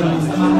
Thank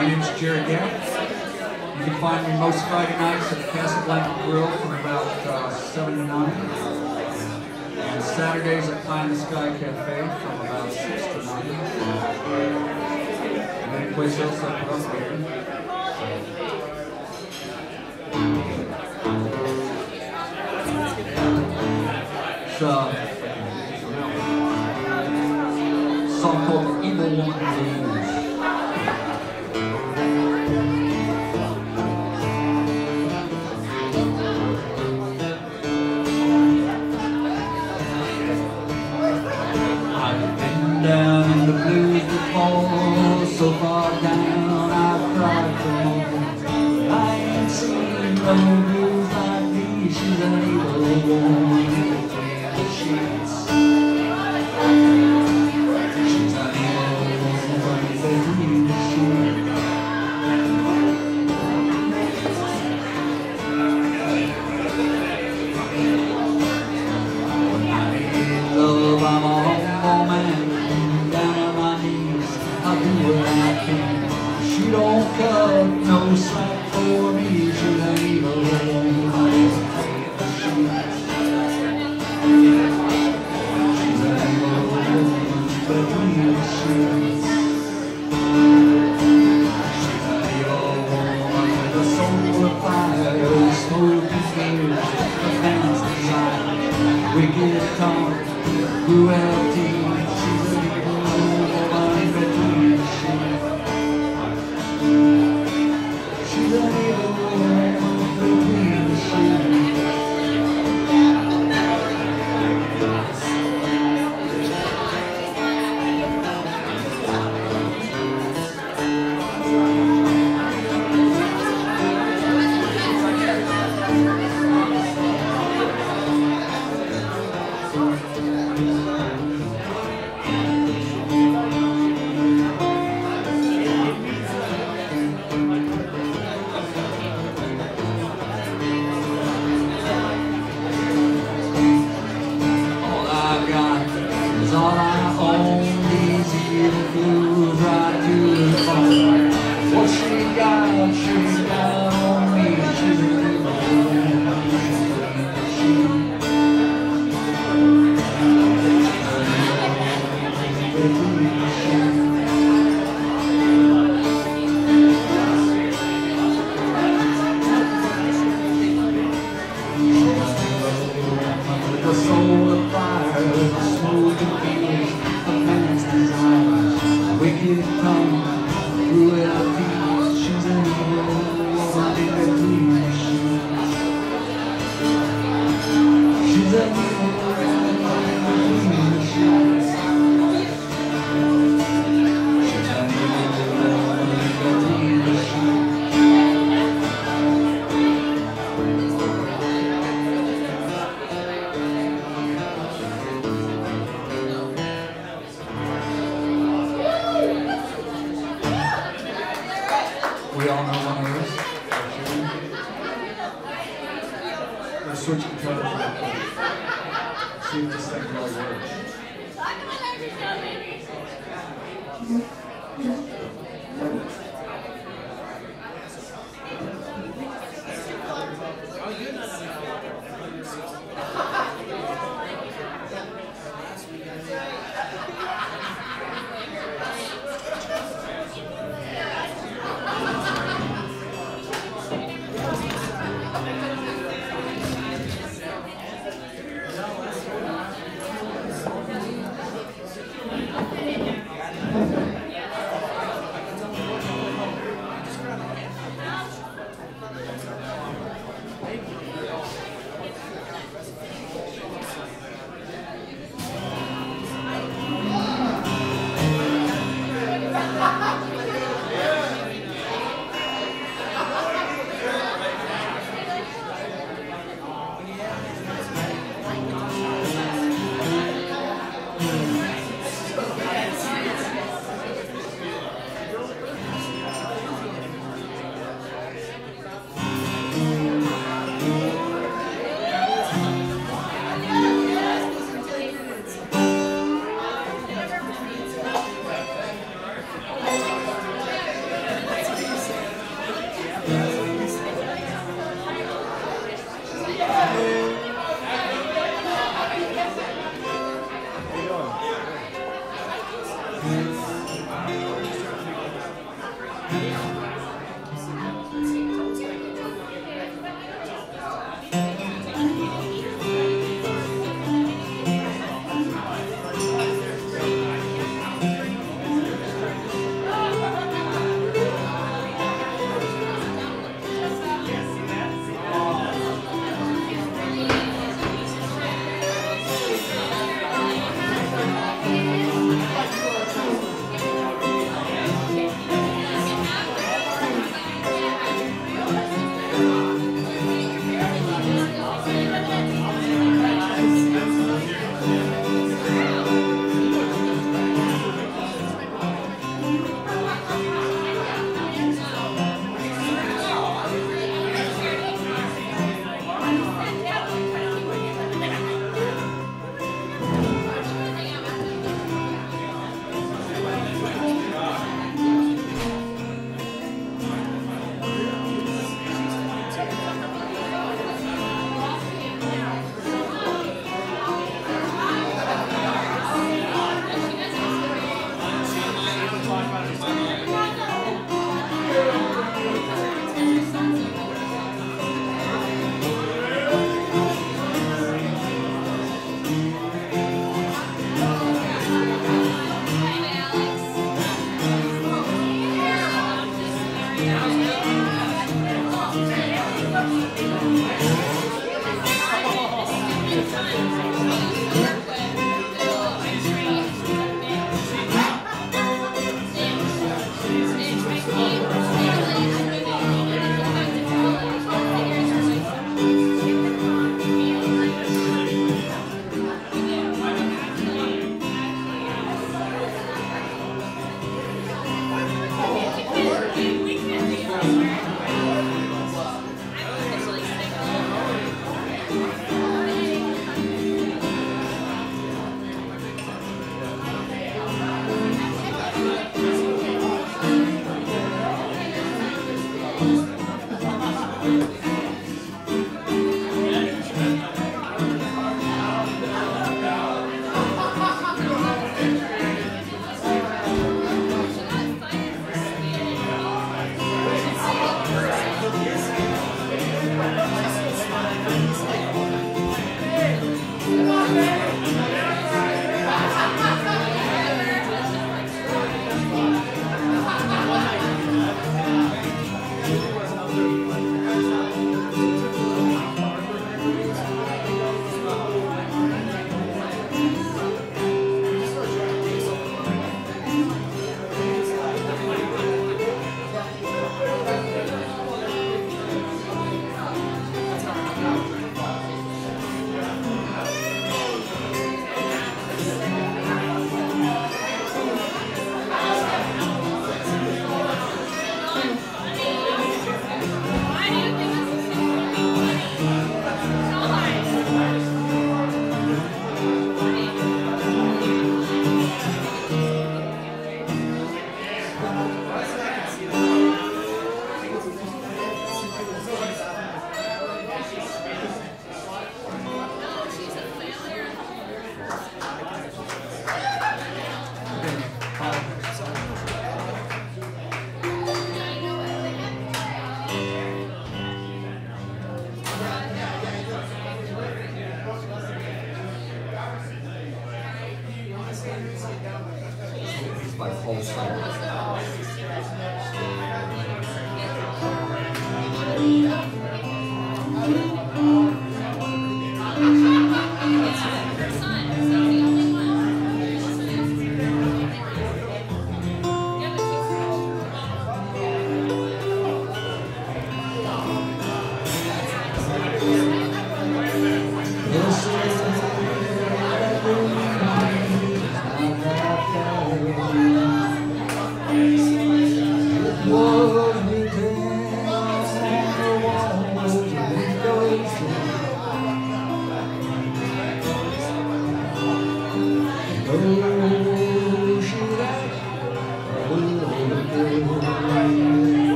My name is Jerry Gaff. You can find me most Friday nights at the Casablanca Grill from about uh, 7 to 9. Saturdays at Pie in the Sky Cafe from about 6 to 9. And then place else I put. So, song called Evil Woman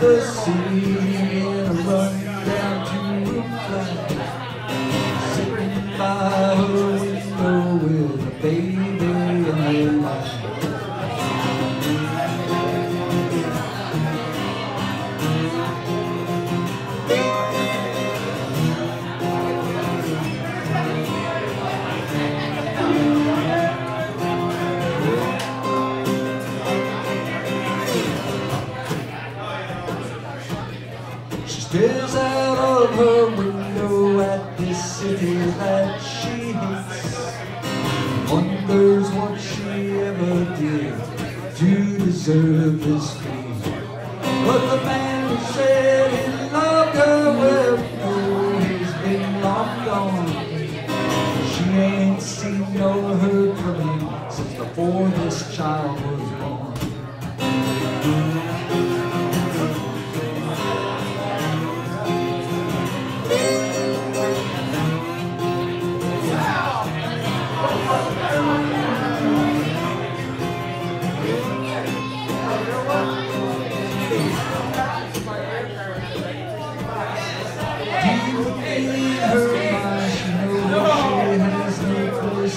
the sea.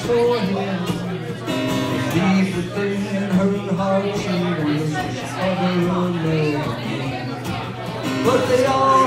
for him. Deep within her heart she wishes other unknown. But they all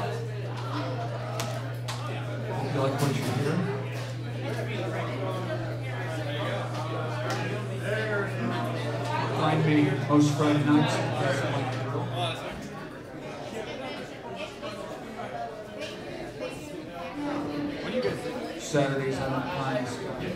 Most Friday nights at Classic Light Grill. Saturdays on Pine Sky.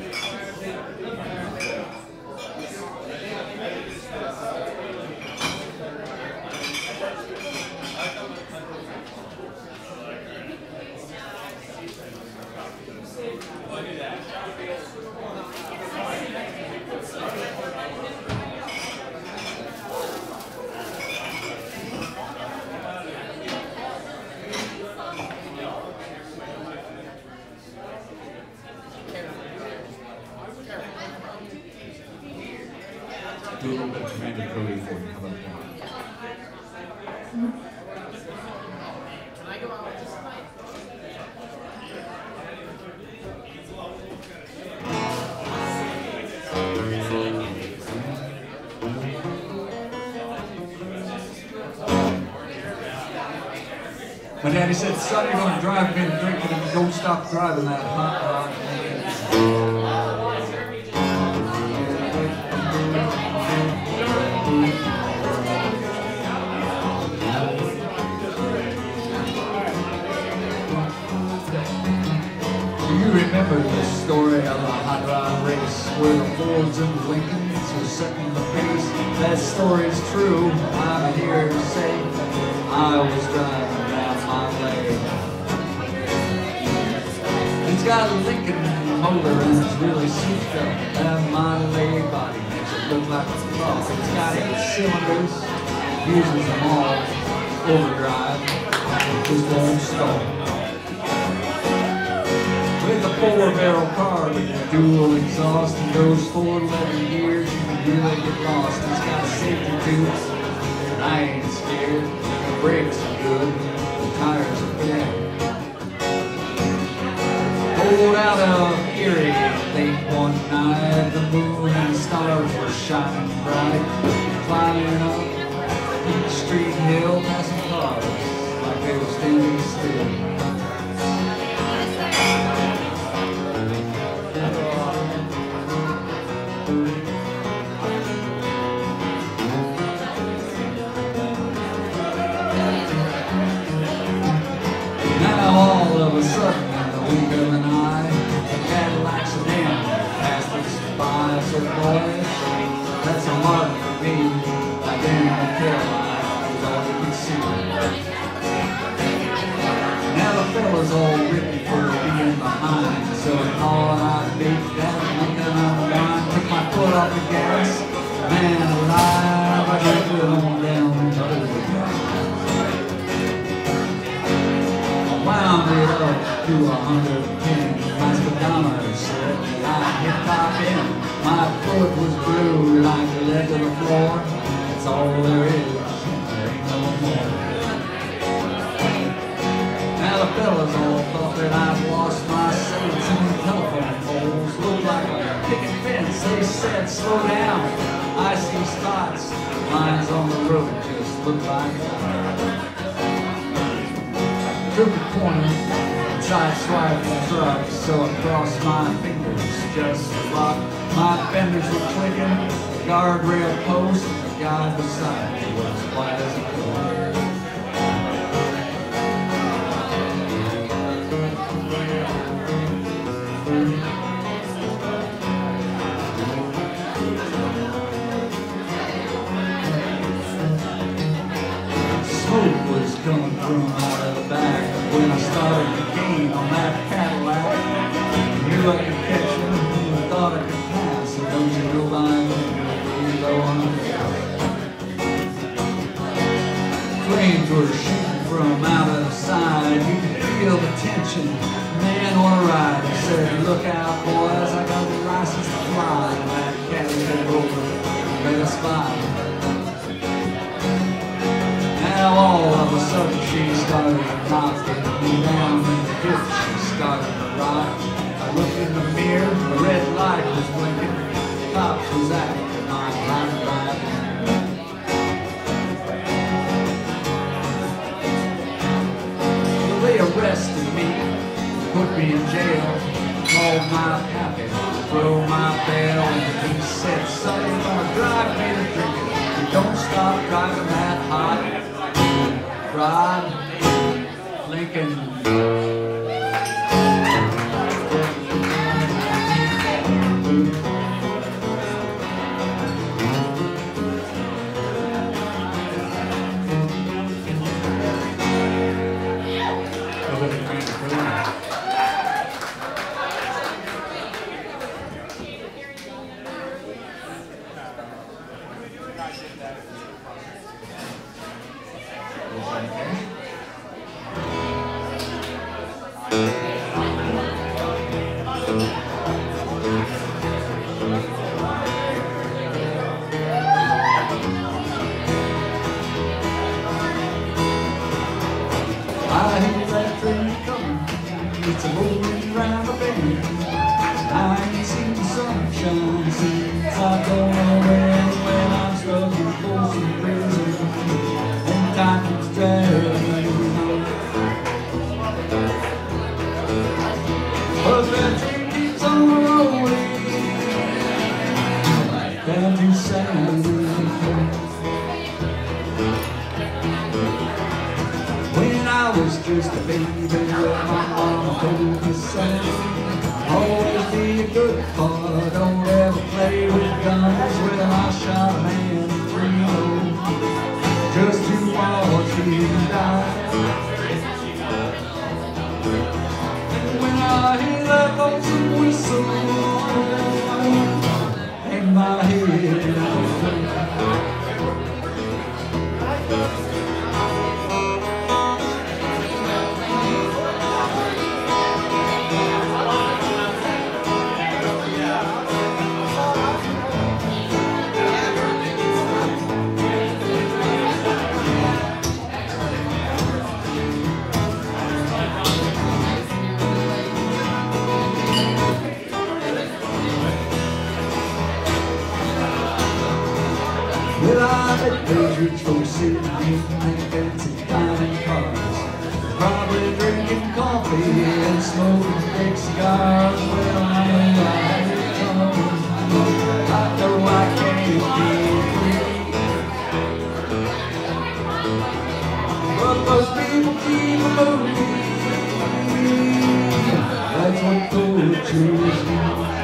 Commander Cody for. How about that? My daddy said, son, you're gonna drive me drinking and don't stop driving that hot remember the story of a hot rod race where the Fords and the Lincolns were setting the pace? That story's true. I'm here to say I was driving down my lane. It's got a Lincoln motor and it's really souped up. That Monterey body makes it look like a cross. It's got eight cylinders, uses them all. Overdrive, just won't. Four-barrel car with dual exhaust and those four leather gears, you can really get lost. It's got safety and I ain't scared. The brakes are good, the tires are bad. Pulled out of Erie late one night, the moon and the stars were shining bright. Climbing up each street hill, passing cars like they were standing still. So I beat that Lincoln unwind. Took my foot off the gas, man alive, I got it on down the wound it up to a hundred pin. My speedometer said I hit top end. My foot was glued like the leg of the floor. That's all there is. Said, slow down. I see spots. Lines on the road just look like a corner and tried the truck, so I crossed my fingers just a lot. My fenders were clicking, guardrail post, the guy beside me was white as a I could catch him, and thought I could pass. And don't you know I'm low on the. Flames were shooting from out of sight. You could feel the tension. Man on a ride. He said, look out, boys, I got the license to fly. And that Cadillac Rover better spy. Now all of a sudden she started knocking me down in the hips. Red light was blinking. The cop was after my light. They arrested me, put me in jail, called my pappy, throw my bell, and he said, son, you're gonna drive me to drinking. You don't stop driving that hot rod, Lincoln. I was just a baby, with my mama told me, son, always be a good boy, don't ever play with guns. Well, I shot a man in Reno just to watch him die. And when I hear that lonesome whistle, hang my head. I bet those rich folks sitting in fancy dining cars, probably drinking coffee and smoking big cigars. Well, I know I had it coming. I know I can't be free. But those people keep moving. That's what poetry is.